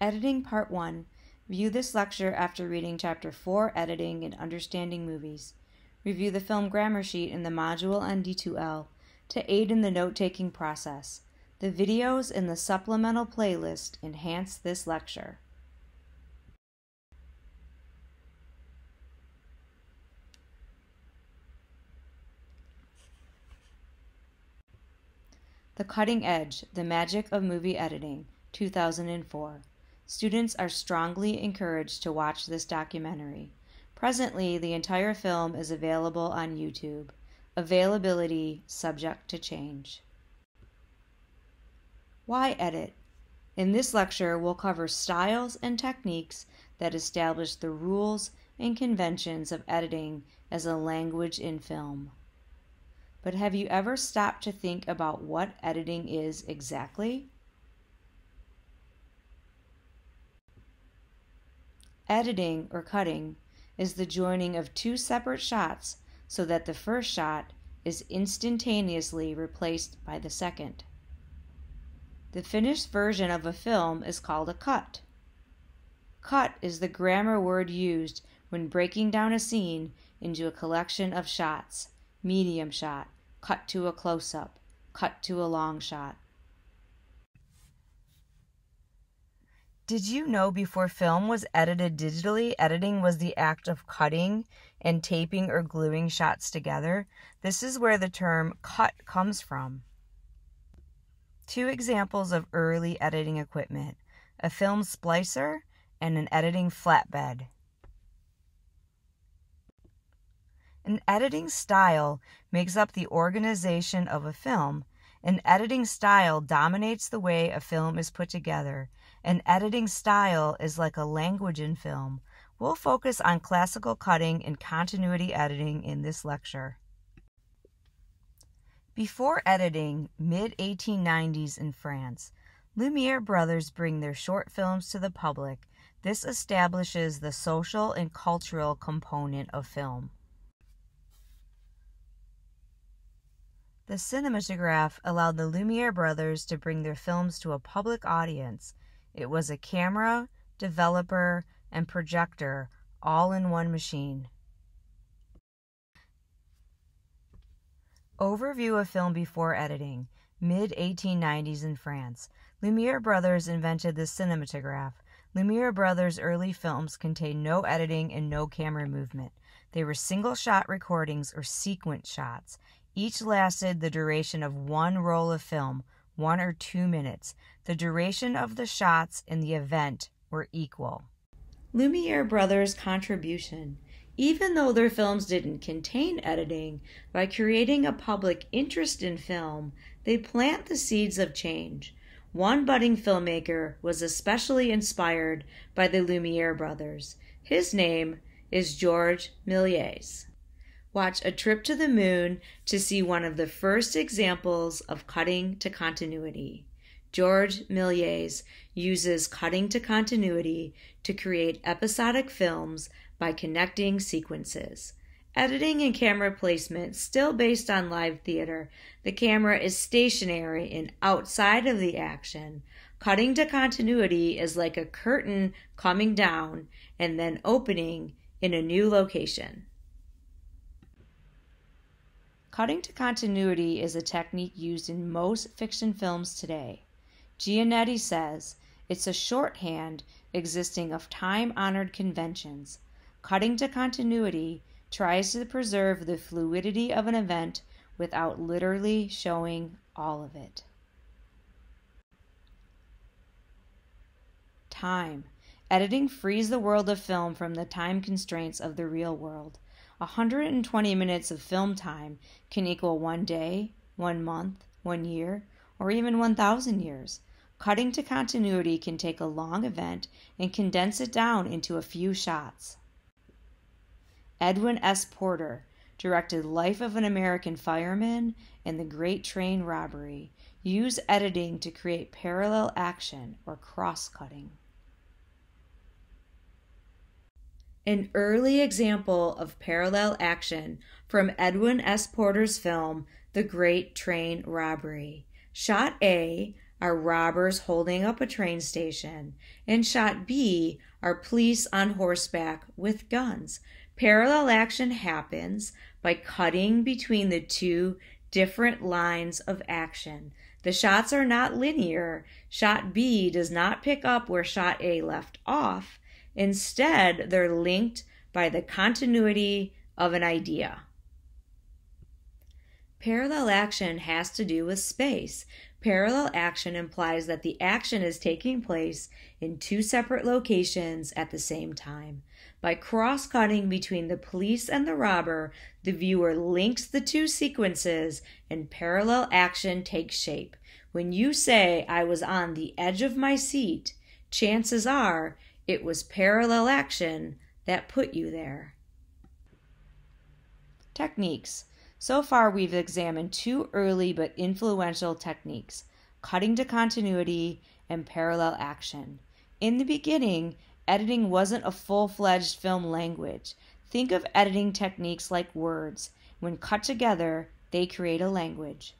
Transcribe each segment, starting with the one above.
Editing Part 1. View this lecture after reading Chapter 4 Editing and Understanding Movies. Review the film grammar sheet in the module on D2L to aid in the note taking process. The videos in the supplemental playlist enhance this lecture. The Cutting Edge The Magic of Movie Editing, 2004. Students are strongly encouraged to watch this documentary. Presently, the entire film is available on YouTube. Availability subject to change. Why edit? In this lecture, we'll cover styles and techniques that establish the rules and conventions of editing as a language in film. But have you ever stopped to think about what editing is exactly? Editing or cutting is the joining of two separate shots so that the first shot is instantaneously replaced by the second. The finished version of a film is called a cut. Cut is the grammar word used when breaking down a scene into a collection of shots medium shot, cut to a close up, cut to a long shot. Did you know before film was edited digitally, editing was the act of cutting and taping or gluing shots together? This is where the term cut comes from. Two examples of early editing equipment a film splicer and an editing flatbed. An editing style makes up the organization of a film. An editing style dominates the way a film is put together an editing style is like a language in film. We'll focus on classical cutting and continuity editing in this lecture. Before editing, mid 1890s in France, Lumiere brothers bring their short films to the public. This establishes the social and cultural component of film. The cinematograph allowed the Lumiere brothers to bring their films to a public audience. It was a camera, developer, and projector all in one machine. Overview of film before editing. Mid 1890s in France. Lumiere brothers invented the cinematograph. Lumiere brothers' early films contained no editing and no camera movement. They were single shot recordings or sequence shots. Each lasted the duration of one roll of film, one or two minutes. The duration of the shots in the event were equal. Lumiere brothers' contribution. Even though their films didn't contain editing, by creating a public interest in film, they plant the seeds of change. One budding filmmaker was especially inspired by the Lumiere brothers. His name is Georges Méliès watch A Trip to the Moon to see one of the first examples of cutting to continuity. George Méliès uses cutting to continuity to create episodic films by connecting sequences. Editing and camera placement still based on live theater. The camera is stationary and outside of the action. Cutting to continuity is like a curtain coming down and then opening in a new location. Cutting to continuity is a technique used in most fiction films today. Giannetti says it's a shorthand existing of time honored conventions. Cutting to continuity tries to preserve the fluidity of an event without literally showing all of it. Time. Editing frees the world of film from the time constraints of the real world. 120 minutes of film time can equal one day, one month, one year, or even 1,000 years. Cutting to continuity can take a long event and condense it down into a few shots. Edwin S. Porter directed Life of an American Fireman and The Great Train Robbery. Use editing to create parallel action or cross cutting. An early example of parallel action from Edwin S. Porter's film The Great Train Robbery. Shot A are robbers holding up a train station, and shot B are police on horseback with guns. Parallel action happens by cutting between the two different lines of action. The shots are not linear. Shot B does not pick up where shot A left off. Instead, they're linked by the continuity of an idea. Parallel action has to do with space. Parallel action implies that the action is taking place in two separate locations at the same time. By cross cutting between the police and the robber, the viewer links the two sequences and parallel action takes shape. When you say, I was on the edge of my seat, chances are it was parallel action that put you there. Techniques. So far, we've examined two early but influential techniques cutting to continuity and parallel action. In the beginning, editing wasn't a full fledged film language. Think of editing techniques like words. When cut together, they create a language.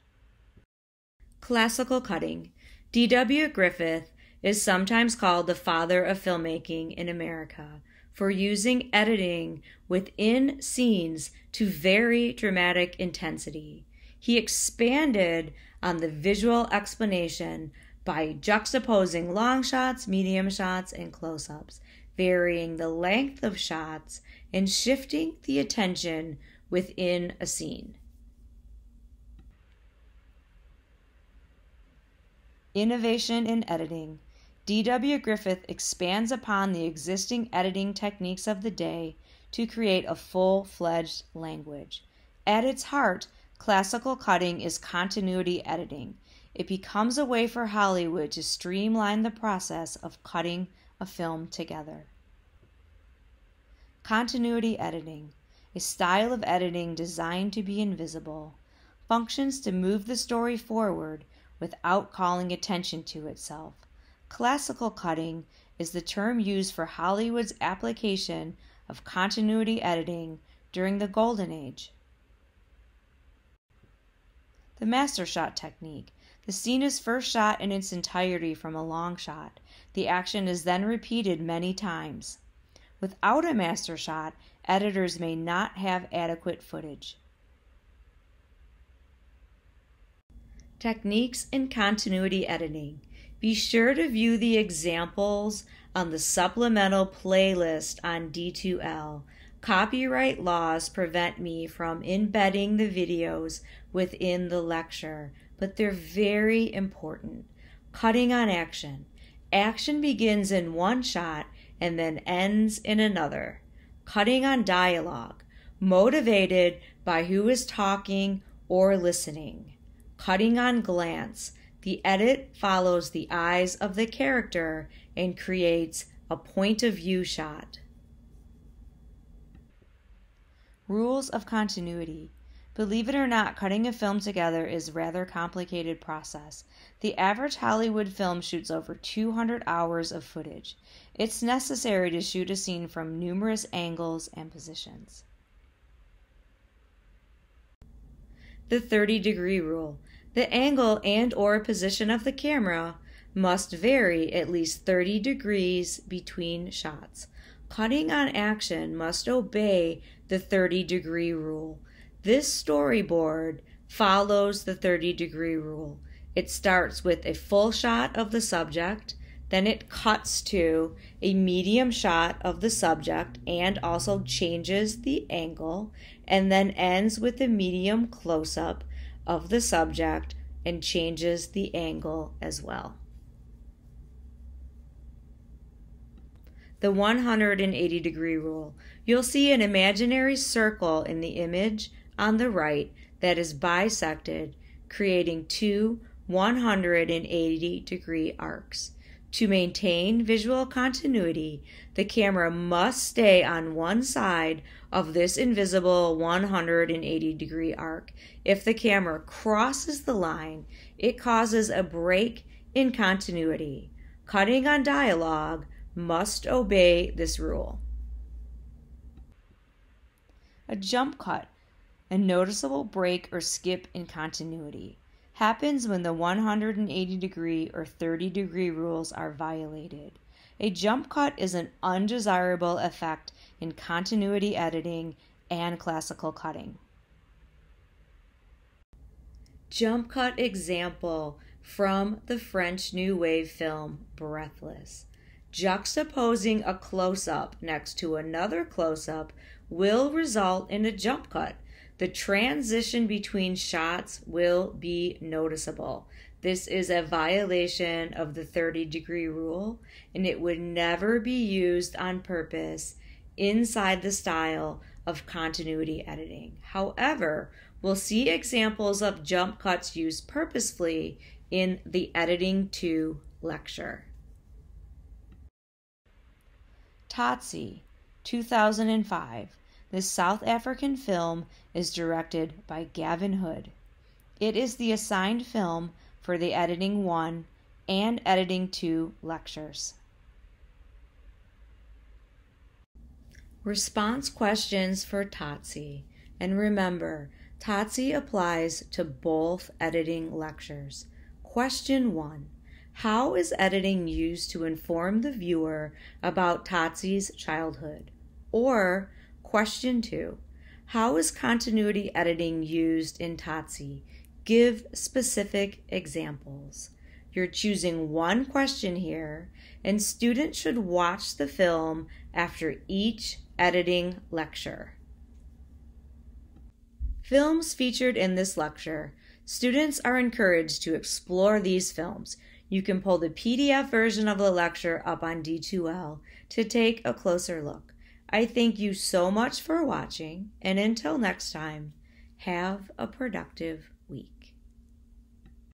Classical cutting. D.W. Griffith is sometimes called the father of filmmaking in America for using editing within scenes to vary dramatic intensity. He expanded on the visual explanation by juxtaposing long shots, medium shots, and close ups, varying the length of shots, and shifting the attention within a scene. Innovation in editing. D.W. Griffith expands upon the existing editing techniques of the day to create a full fledged language. At its heart, classical cutting is continuity editing. It becomes a way for Hollywood to streamline the process of cutting a film together. Continuity editing, a style of editing designed to be invisible, functions to move the story forward without calling attention to itself. Classical cutting is the term used for Hollywood's application of continuity editing during the Golden Age. The master shot technique. The scene is first shot in its entirety from a long shot. The action is then repeated many times. Without a master shot, editors may not have adequate footage. Techniques in continuity editing. Be sure to view the examples on the supplemental playlist on D2L. Copyright laws prevent me from embedding the videos within the lecture, but they're very important. Cutting on action. Action begins in one shot and then ends in another. Cutting on dialogue. Motivated by who is talking or listening. Cutting on glance the edit follows the eyes of the character and creates a point of view shot. Rules of continuity. Believe it or not, cutting a film together is a rather complicated process. The average Hollywood film shoots over 200 hours of footage. It's necessary to shoot a scene from numerous angles and positions. The 30 degree rule. The angle and or position of the camera must vary at least 30 degrees between shots. Cutting on action must obey the 30 degree rule. This storyboard follows the 30 degree rule. It starts with a full shot of the subject, then it cuts to a medium shot of the subject and also changes the angle, and then ends with a medium close up of the subject and changes the angle as well. The 180 degree rule. You'll see an imaginary circle in the image on the right that is bisected, creating two 180 degree arcs. To maintain visual continuity, the camera must stay on one side of this invisible 180 degree arc. If the camera crosses the line, it causes a break in continuity. Cutting on dialogue must obey this rule. A jump cut, a noticeable break or skip in continuity. Happens when the 180 degree or 30 degree rules are violated. A jump cut is an undesirable effect in continuity editing and classical cutting. Jump cut example from the French New Wave film Breathless. Juxtaposing a close up next to another close up will result in a jump cut. The transition between shots will be noticeable. This is a violation of the 30 degree rule, and it would never be used on purpose inside the style of continuity editing. However, we'll see examples of jump cuts used purposefully in the Editing 2 lecture. Tsotsi, 2005. This South African film is directed by Gavin Hood. It is the assigned film for the Editing 1 and Editing 2 lectures. Response questions for Tsotsi. And remember, Tsotsi applies to both editing lectures. Question 1 How is editing used to inform the viewer about Tsotsi's childhood? Or question 2 How is continuity editing used in Tsotsi? Give specific examples. You're choosing one question here, and students should watch the film after each editing lecture. Films featured in this lecture. Students are encouraged to explore these films. You can pull the PDF version of the lecture up on D2L to take a closer look. I thank you so much for watching, and until next time, have a productive